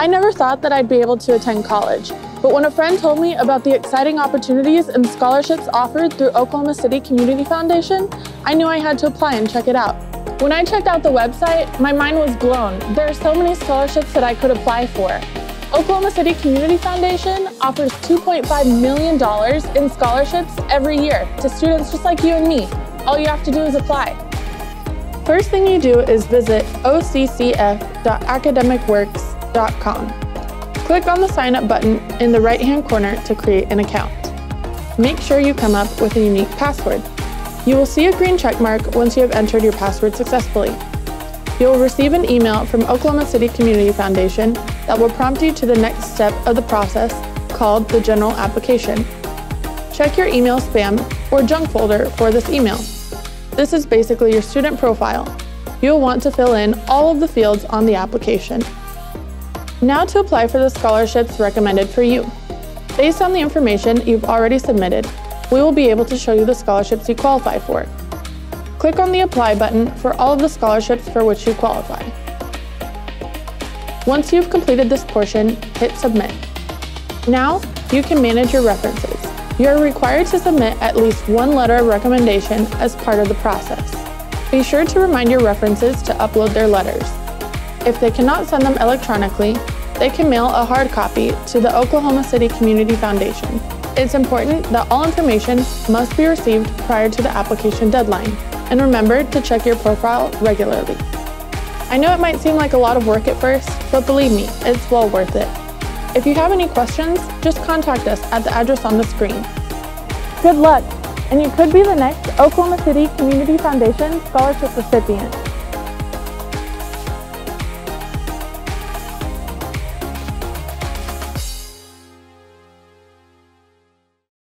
I never thought that I'd be able to attend college, but when a friend told me about the exciting opportunities and scholarships offered through Oklahoma City Community Foundation, I knew I had to apply and check it out. When I checked out the website, my mind was blown. There are so many scholarships that I could apply for. Oklahoma City Community Foundation offers $2.5 million in scholarships every year to students just like you and me. All you have to do is apply. First thing you do is visit Click on the sign up button in the right hand corner to create an account. Make sure you come up with a unique password. You will see a green check mark once you have entered your password successfully. You will receive an email from Oklahoma City Community Foundation that will prompt you to the next step of the process called the general application. Check your email spam or junk folder for this email. This is basically your student profile. You'll want to fill in all of the fields on the application. Now to apply for the scholarships recommended for you. Based on the information you've already submitted, we will be able to show you the scholarships you qualify for. Click on the Apply button for all of the scholarships for which you qualify. Once you've completed this portion, hit Submit. Now, you can manage your references. You are required to submit at least one letter of recommendation as part of the process. Be sure to remind your references to upload their letters. If they cannot send them electronically, they can mail a hard copy to the Oklahoma City Community Foundation. It's important that all information must be received prior to the application deadline, and remember to check your profile regularly. I know it might seem like a lot of work at first, but believe me, it's well worth it. If you have any questions, just contact us at the address on the screen. Good luck, and you could be the next Oklahoma City Community Foundation Scholarship recipient.